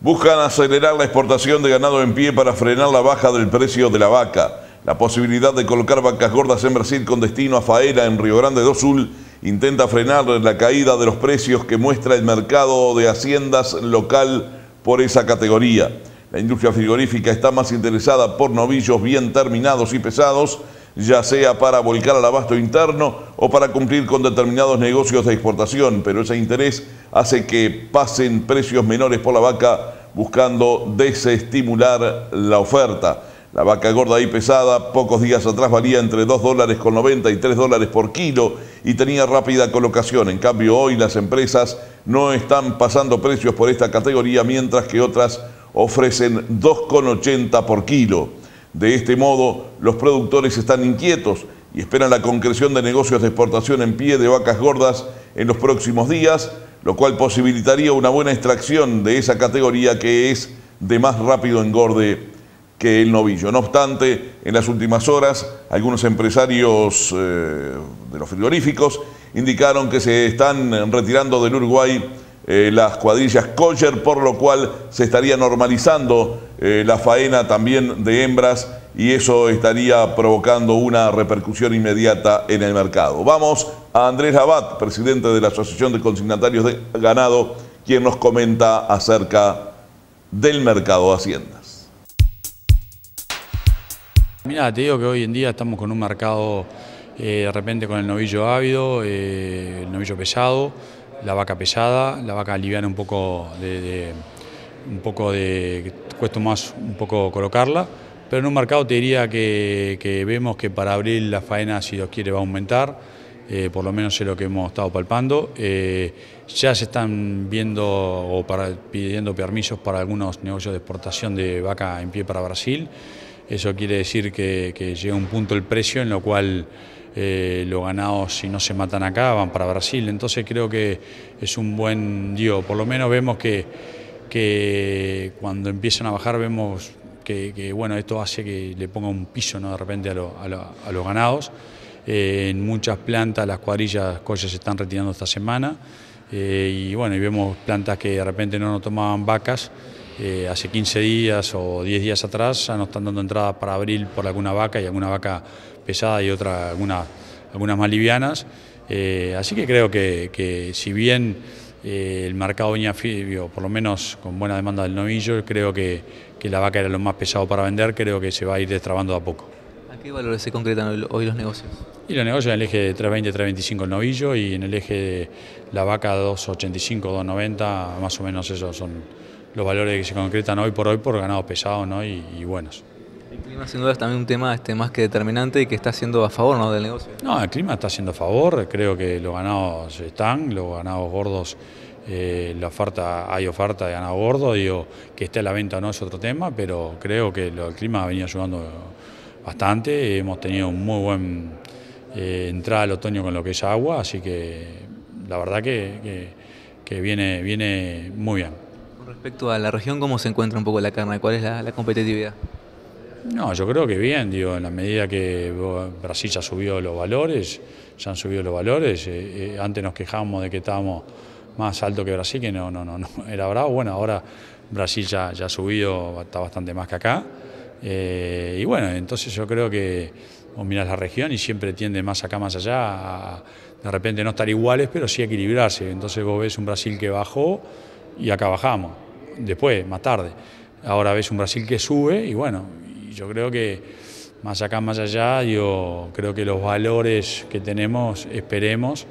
Buscan acelerar la exportación de ganado en pie para frenar la baja del precio de la vaca. La posibilidad de colocar vacas gordas en Brasil con destino a faena en Río Grande do Sul intenta frenar la caída de los precios que muestra el mercado de haciendas local por esa categoría. La industria frigorífica está más interesada por novillos bien terminados y pesados, ya sea para volcar al abasto interno o para cumplir con determinados negocios de exportación, pero ese interés hace que pasen precios menores por la vaca buscando desestimular la oferta. La vaca gorda y pesada pocos días atrás valía entre 2 dólares con 90 y 3 dólares por kilo y tenía rápida colocación. En cambio hoy las empresas no están pasando precios por esta categoría mientras que otras ofrecen 2,80 por kilo. De este modo los productores están inquietos y esperan la concreción de negocios de exportación en pie de vacas gordas en los próximos días lo cual posibilitaría una buena extracción de esa categoría que es de más rápido engorde que el novillo. No obstante, en las últimas horas, algunos empresarios eh, de los frigoríficos indicaron que se están retirando del Uruguay eh, las cuadrillas kosher, por lo cual se estaría normalizando eh, la faena también de hembras y eso estaría provocando una repercusión inmediata en el mercado. Vamos a Andrés Labat, presidente de la Asociación de Consignatarios de Ganado, quien nos comenta acerca del mercado de haciendas. Mira, te digo que hoy en día estamos con un mercado eh, de repente con el novillo ávido, eh, el novillo pesado, la vaca pesada, la vaca liviana un poco de, un poco de cuesta más un poco colocarla pero en un mercado te diría que, vemos que para abril la faena, si Dios quiere, va a aumentar, eh, por lo menos es lo que hemos estado palpando. Eh, ya se están viendo o pidiendo permisos para algunos negocios de exportación de vaca en pie para Brasil. Eso quiere decir que, llega un punto el precio en lo cual eh, los ganados, si no se matan acá, van para Brasil. Entonces creo que es un buen, digo, por lo menos vemos que, que cuando empiezan a bajar vemos que, bueno, esto hace que le ponga un piso ¿no? de repente a, los ganados. Eh, en muchas plantas las cuadrillas collas se están retirando esta semana eh, y bueno, y vemos plantas que de repente no nos tomaban vacas eh, hace 15 días o 10 días atrás ya nos están dando entradas para abril por alguna vaca y alguna vaca pesada y otra algunas más livianas. así que creo que, que si bien el mercado venía, por lo menos con buena demanda del novillo, creo que, que la vaca era lo más pesado para vender, creo que se va a ir destrabando a poco. ¿A qué valores se concretan hoy los negocios? Y los negocios en el eje de 320, 325 el novillo y en el eje de la vaca 285, 290, más o menos esos son los valores que se concretan hoy por hoy por ganados pesados ¿no? y, buenos. El clima sin duda es también un tema este, más que determinante y que está haciendo a favor ¿no? del negocio. No, el clima está haciendo a favor, creo que los ganados están, los ganados gordos eh, la oferta, hay oferta de ganado gordo, digo, que esté a la venta o no es otro tema, pero creo que el clima ha venido ayudando bastante, hemos tenido un muy buen eh, entrada al otoño con lo que es agua, así que la verdad que, que, viene, viene muy bien. Con respecto a la región, ¿cómo se encuentra un poco la carne? ¿Cuál es la, competitividad? No, yo creo que bien, digo, en la medida que Brasil ya subió los valores, ya han subido los valores, eh, antes nos quejábamos de que estábamos más alto que Brasil, que no, no, no, no era bravo. Bueno, ahora Brasil ya, ya ha subido, está bastante más que acá. Eh, y bueno, entonces yo creo que vos mirás la región y siempre tiende más acá, más allá, de repente no estar iguales, pero sí equilibrarse. Entonces vos ves un Brasil que bajó y acá bajamos, después, más tarde. Ahora ves un Brasil que sube y bueno, yo creo que más acá, más allá, yo creo que los valores que tenemos, esperemos,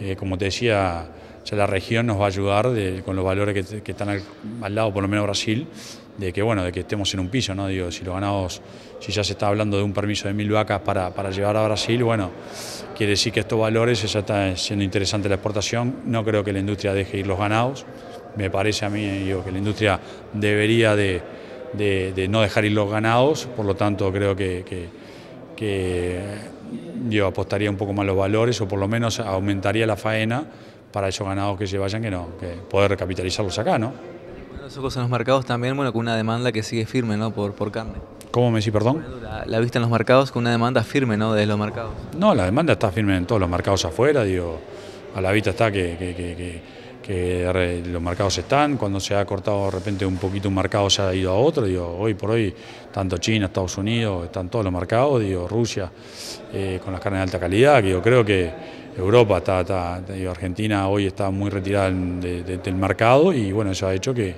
eh, como te decía, ya la región nos va a ayudar con los valores que, están al, lado, por lo menos Brasil, de que bueno, de que estemos en un piso, ¿no? Digo, si lo ganamos, si ya se está hablando de un permiso de mil vacas para, para llevar a Brasil, bueno, quiere decir que estos valores ya está siendo interesante la exportación. No creo que la industria deje ir los ganados. Me parece a mí digo, que la industria debería de, no dejar ir los ganados, por lo tanto creo que, que, yo apostaría un poco más los valores o por lo menos aumentaría la faena para esos ganados que se vayan, que no, que poder recapitalizarlos acá, ¿no? Eso cosas en los mercados también, bueno, con una demanda que sigue firme, ¿no? Por, por carne. ¿Cómo me decís, perdón? La, vista en los mercados con una demanda firme, ¿no? De los mercados. No, la demanda está firme en todos los mercados afuera, digo, a la vista está que, que los mercados están, cuando se ha cortado de repente un poquito un mercado se ha ido a otro, digo, hoy por hoy, tanto China, Estados Unidos, están todos los mercados, digo, Rusia, eh, con las carnes de alta calidad, que yo creo que Europa está, está Argentina hoy está muy retirada del mercado y bueno, eso ha hecho que,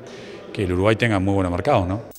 que el Uruguay tenga muy buenos mercados, ¿no?